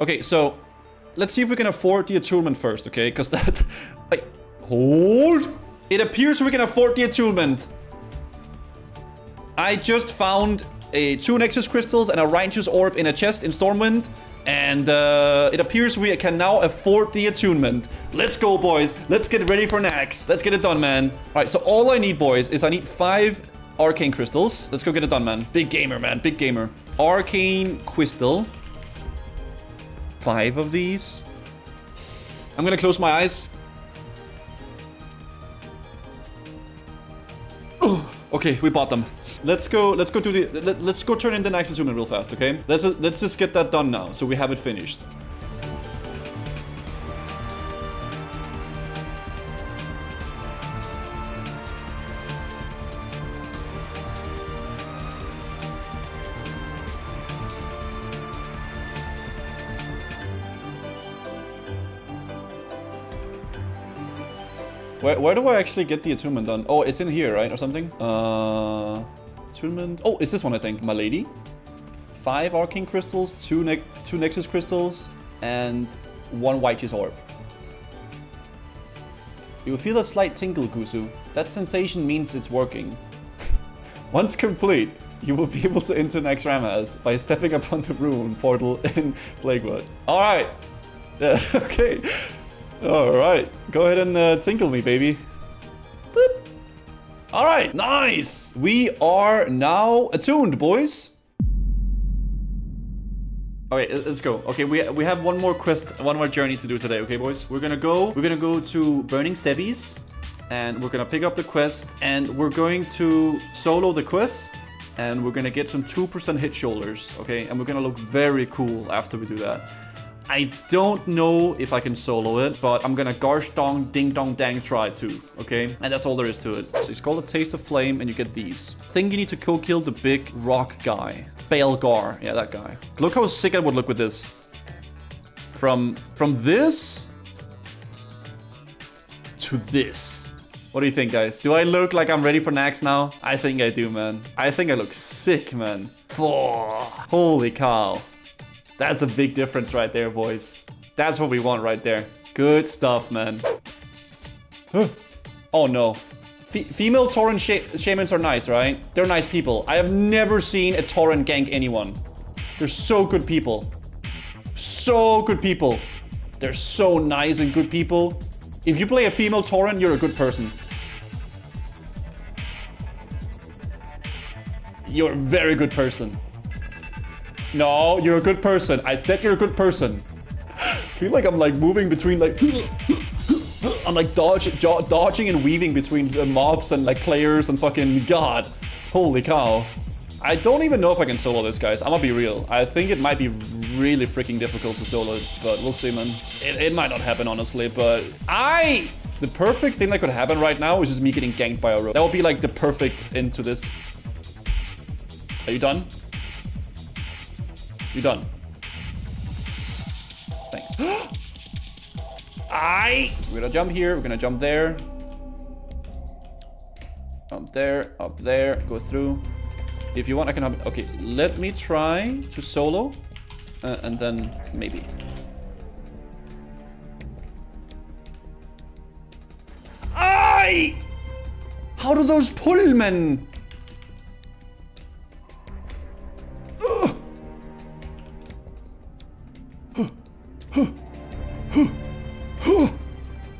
Okay, so let's see if we can afford the attunement first, okay? Because that... Wait, hold! It appears we can afford the attunement. I just found a two Nexus crystals and a Righteous Orb in a chest in Stormwind. And uh, it appears we can now afford the attunement. Let's go, boys. Let's get ready for Naxx. Let's get it done, man. All right, so all I need, boys, is I need five Arcane Crystals. Let's go get it done, man. Big gamer, man. Big gamer. Arcane Crystal. Five of these. I'm gonna close my eyes. Okay, we bought them. Let's go. Let's go do the. Let, us go turn in the Nexus Human real fast, okay? Let's let's just get that done now, so we have it finished. Where, where do I actually get the attunement done? Oh, it's in here, right? Or something? Uh, attunement. Oh, it's this one, I think. My lady. Five arcane crystals, two, ne two nexus crystals, and one white's orb. You will feel a slight tingle, Guzu. That sensation means it's working. Once complete, you will be able to enter Naxxramas by stepping upon the rune portal in Plaguewood. Alright! okay. Alright, go ahead and uh, tinkle me, baby. Boop. Alright, nice! We are now attuned, boys. Okay, let's go. Okay, we we have one more quest, one more journey to do today, okay, boys? We're gonna go, we're gonna go to Burning Steppes, and we're gonna pick up the quest, and we're going to solo the quest, and we're gonna get some 2% hit shoulders, okay? And we're gonna look very cool after we do that. I don't know if I can solo it, but I'm gonna garsh dong ding dong dang try to, okay? And that's all there is to it. So it's called a Taste of Flame and you get these. think you need to co-kill the big rock guy. Baelgar, yeah, that guy. Look how sick I would look with this. From, from this to this. What do you think, guys? Do I look like I'm ready for Naxx now? I think I do, man. I think I look sick, man. Holy cow. That's a big difference right there, boys. That's what we want right there. Good stuff, man. oh no. F female Tauren sh shamans are nice, right? They're nice people. I have never seen a Tauren gank anyone. They're so good people. So good people. They're so nice and good people. If you play a female Tauren, you're a good person. You're a very good person. No, you're a good person. I said you're a good person. I feel like I'm like moving between like... I'm like dodge, dodging and weaving between mobs and like players and fucking god. Holy cow. I don't even know if I can solo this, guys. I'm gonna be real. I think it might be really freaking difficult to solo but we'll see, man. It, it might not happen, honestly, but I... The perfect thing that could happen right now is just me getting ganked by a rogue. That would be like the perfect end to this. Are you done? You're done. Thanks. I. So we're gonna jump here. We're gonna jump there. Up there. Up there. Go through. If you want, I can have. Okay, let me try to solo, uh, and then maybe. I. How do those pull, man?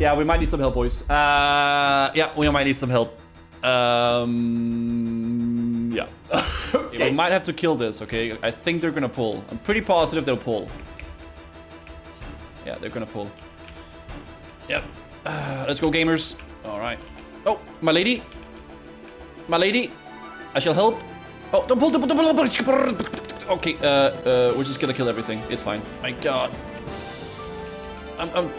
Yeah, we might need some help, boys. Uh, yeah, we might need some help. Um, yeah. okay. We might have to kill this, okay? I think they're gonna pull. I'm pretty positive they'll pull. Yeah, they're gonna pull. Yep. Uh, let's go, gamers. All right. Oh, my lady. My lady. I shall help. Oh, don't pull, don't pull, don't pull. Okay, uh, uh, we're just gonna kill everything. It's fine. My god. I'm, I'm,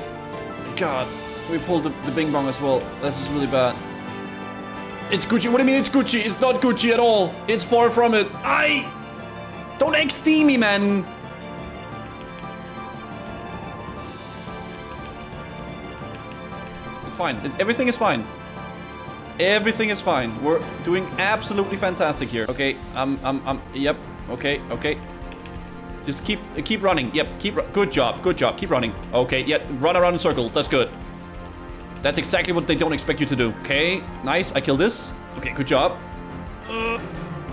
god. We pulled the, the Bing Bong as well. This is really bad. It's Gucci. What do you mean it's Gucci? It's not Gucci at all. It's far from it. I... Don't XD me, man. It's fine. It's, everything is fine. Everything is fine. We're doing absolutely fantastic here. Okay, um, um, um, yep. Okay, okay. Just keep, uh, keep running. Yep, keep, good job, good job. Keep running. Okay, yeah, run around in circles. That's good. That's exactly what they don't expect you to do. Okay, nice. I killed this. Okay, good job. Uh,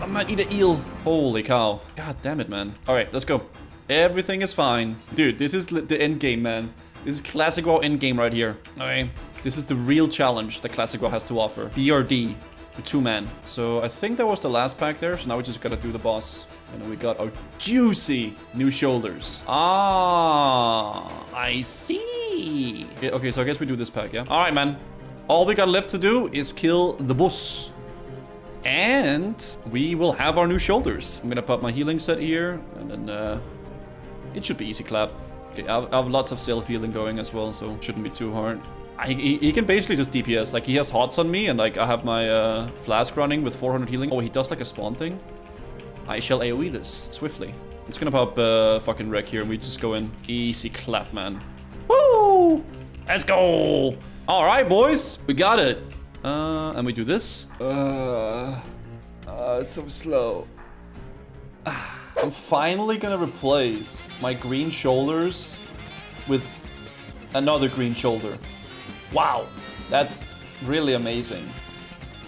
I might eat an eel. Holy cow. God damn it, man. All right, let's go. Everything is fine. Dude, this is the end game, man. This is Classic WoW end game right here. Okay. This is the real challenge that Classic WoW has to offer. BRD, the two men. So I think that was the last pack there. So now we just gotta do the boss. And we got our juicy new shoulders. Ah, I see. Okay, okay, so I guess we do this pack, yeah? All right, man. All we got left to do is kill the boss. And we will have our new shoulders. I'm gonna pop my healing set here. And then uh, it should be easy clap. Okay, I have, lots of self healing going as well, so shouldn't be too hard. I, he, he, can basically just DPS. Like, he has HOTS on me, and like, I have my uh, flask running with 400 healing. Oh, he does like a spawn thing. I shall AoE this swiftly. It's gonna pop uh, fucking wreck here, and we just go in. Easy clap, man. Woo! Let's go! Alright, boys. We got it. Uh, and we do this. Uh, uh, so slow. I'm finally gonna replace my green shoulders with another green shoulder. Wow, that's really amazing.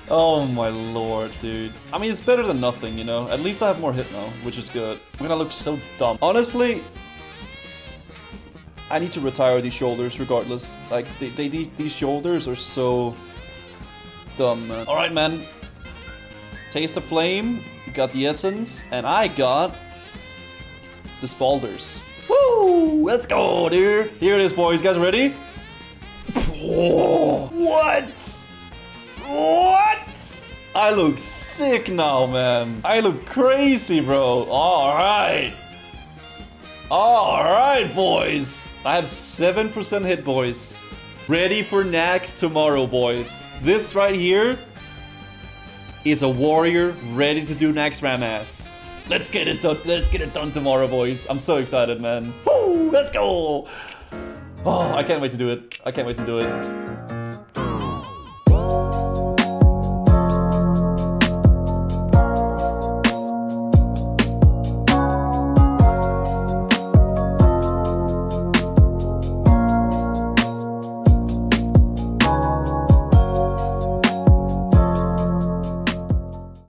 Oh my lord, dude. I mean, it's better than nothing, you know? At least I have more hit now, which is good. I'm gonna look so dumb. Honestly, I need to retire these shoulders regardless. Like, they, they, these shoulders are so dumb, man. Alright, man. Taste the flame, got the essence, and I got the spaulders. Woo! Let's go, dude. Here it is, boys. You guys ready? What? What? I look sick now, man. I look crazy, bro. All right. All right, boys. I have 7% hit, boys. Ready for Naxx tomorrow, boys. This right here is a warrior ready to do Naxxramas. Let's get it done. Let's get it done tomorrow, boys. I'm so excited, man. Woo, let's go. Oh, I can't wait to do it. I can't wait to do it.